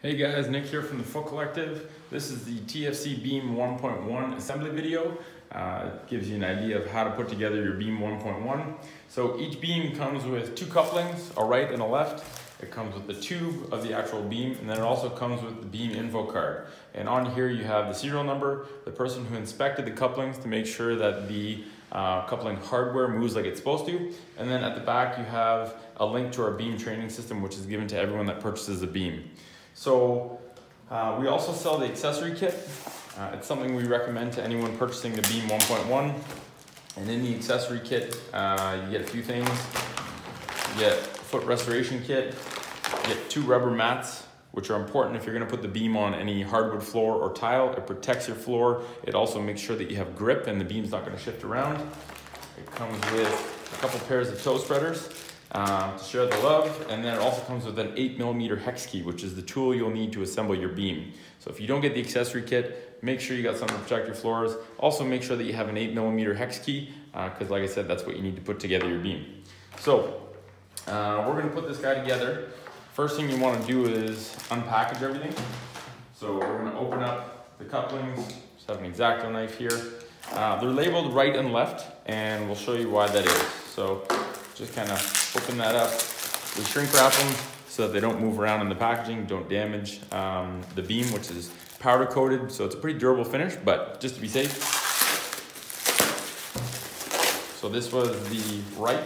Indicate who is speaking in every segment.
Speaker 1: Hey guys, Nick here from the Foot Collective. This is the TFC Beam 1.1 assembly video. Uh, it gives you an idea of how to put together your Beam 1.1. So each beam comes with two couplings, a right and a left. It comes with the tube of the actual beam, and then it also comes with the beam info card. And on here you have the serial number, the person who inspected the couplings to make sure that the uh, coupling hardware moves like it's supposed to. And then at the back you have a link to our beam training system, which is given to everyone that purchases a beam. So uh, we also sell the accessory kit. Uh, it's something we recommend to anyone purchasing the Beam 1.1. And in the accessory kit, uh, you get a few things. You get foot restoration kit, you get two rubber mats, which are important if you're gonna put the beam on any hardwood floor or tile. It protects your floor. It also makes sure that you have grip and the beam's not gonna shift around. It comes with a couple pairs of toe spreaders um, to share the love. And then it also comes with an 8 millimeter hex key, which is the tool you'll need to assemble your beam. So if you don't get the accessory kit, make sure you got something to protect your floors. Also make sure that you have an 8 millimeter hex key, because uh, like I said, that's what you need to put together your beam. So uh, we're gonna put this guy together. First thing you wanna do is unpackage everything. So we're gonna open up the couplings, just have an X-Acto knife here. Uh, they're labeled right and left, and we'll show you why that is. So just kind of open that up. We shrink wrap them so that they don't move around in the packaging, don't damage um, the beam, which is powder coated. So it's a pretty durable finish, but just to be safe. So this was the right.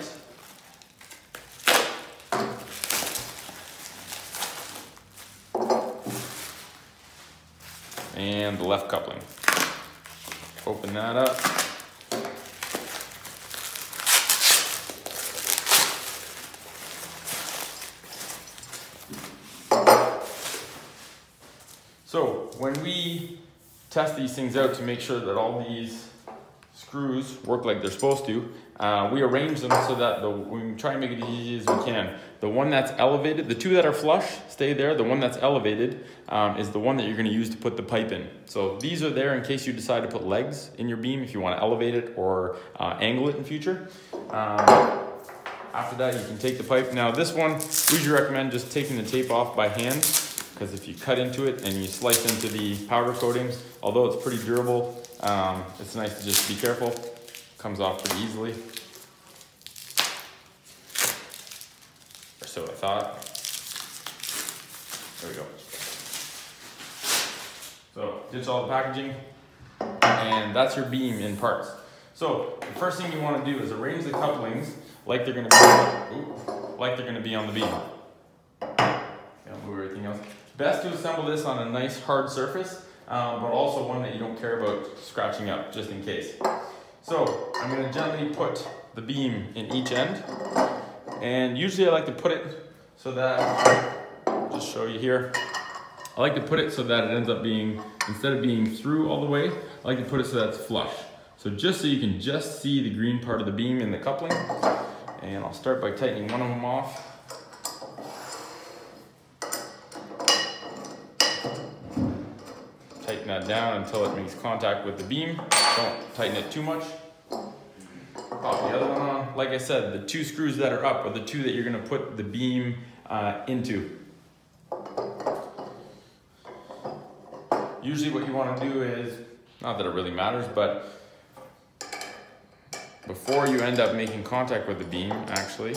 Speaker 1: And the left coupling. Open that up. So when we test these things out to make sure that all these screws work like they're supposed to, uh, we arrange them so that the, we try and make it as easy as we can. The one that's elevated, the two that are flush stay there. The one that's elevated um, is the one that you're gonna use to put the pipe in. So these are there in case you decide to put legs in your beam if you wanna elevate it or uh, angle it in future. Um, after that, you can take the pipe. Now this one, we recommend just taking the tape off by hand because if you cut into it and you slice into the powder coatings, although it's pretty durable, um, it's nice to just be careful. It Comes off pretty easily. Or so I thought. There we go. So ditch all the packaging and that's your beam in parts. So the first thing you want to do is arrange the couplings like they're going to be, like they're going to be on the beam. Move everything else. Best to assemble this on a nice hard surface, um, but also one that you don't care about scratching up, just in case. So I'm gonna gently put the beam in each end. And usually I like to put it so that, just show you here, I like to put it so that it ends up being, instead of being through all the way, I like to put it so that's flush. So just so you can just see the green part of the beam in the coupling. And I'll start by tightening one of them off. Tighten that down until it makes contact with the beam. Don't tighten it too much. Pop the other one on. Like I said, the two screws that are up are the two that you're gonna put the beam uh, into. Usually what you wanna do is, not that it really matters, but before you end up making contact with the beam, actually,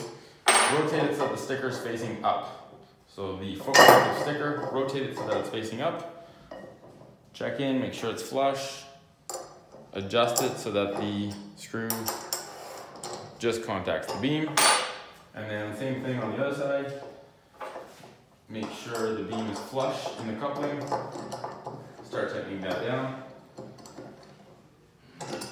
Speaker 1: rotate it so the sticker is facing up. So the foot of the sticker, rotate it so that it's facing up. Check in, make sure it's flush. Adjust it so that the screw just contacts the beam. And then same thing on the other side. Make sure the beam is flush in the coupling. Start tightening that down.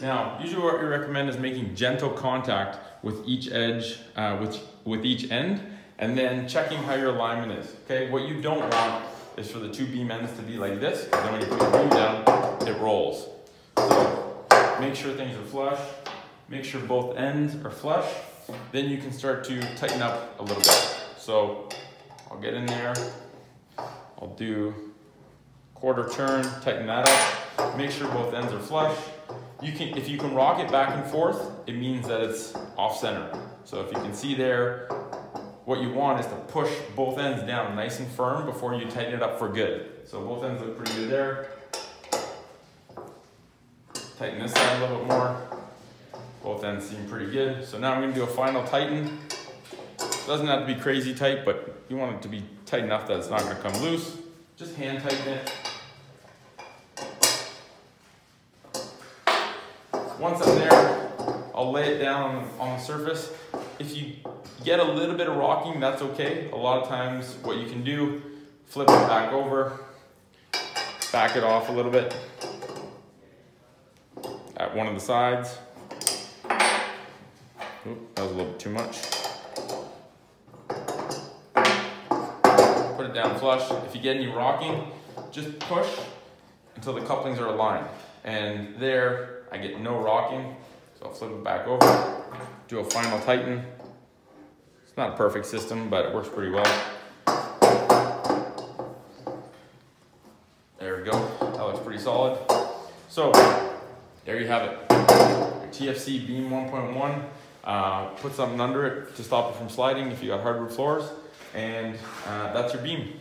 Speaker 1: Now, usually what we recommend is making gentle contact with each edge, uh, with, with each end, and then checking how your alignment is. Okay, what you don't want is for the two beam ends to be like this, then when you put your beam down, it rolls. So make sure things are flush, make sure both ends are flush, then you can start to tighten up a little bit. So I'll get in there, I'll do quarter turn, tighten that up, make sure both ends are flush. You can, if you can rock it back and forth, it means that it's off center. So if you can see there, what you want is to push both ends down nice and firm before you tighten it up for good. So both ends look pretty good there. Tighten this side a little bit more. Both ends seem pretty good. So now I'm gonna do a final tighten. Doesn't have to be crazy tight, but you want it to be tight enough that it's not gonna come loose. Just hand tighten it. Once I'm there, I'll lay it down on the surface. If you get a little bit of rocking, that's okay. A lot of times what you can do, flip it back over, back it off a little bit at one of the sides. Oop, that was a little bit too much. Put it down flush. If you get any rocking, just push until the couplings are aligned. And there, I get no rocking. So I'll flip it back over, do a final tighten. It's not a perfect system, but it works pretty well. There we go, that looks pretty solid. So, there you have it. Your TFC Beam 1.1. Uh, put something under it to stop it from sliding if you got hardwood floors. And uh, that's your beam.